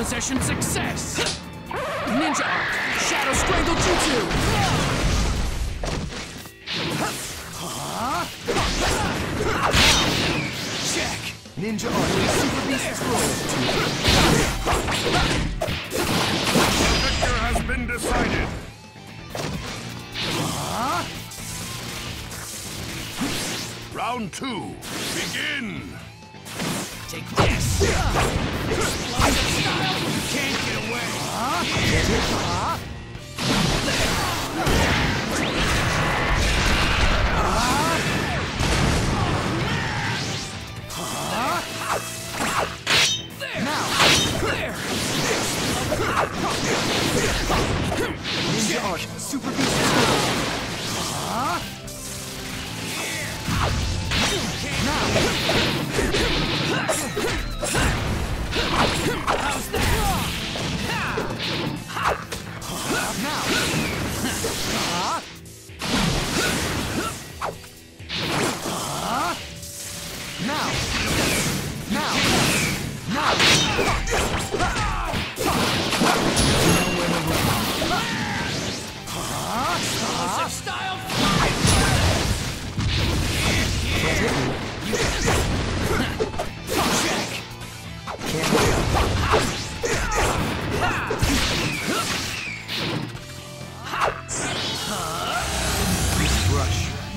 Possession success! Ninja Art, Shadow Strangle Jutsu! Check. Ninja Art Super Beast Scroll. The victor has been decided. Round two, begin. Take this! Ninja Art Super Beast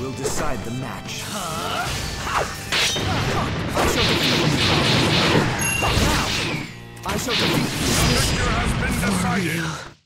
will decide the match. I shall defeat you. Now, I shall defeat you. Victor has been decided.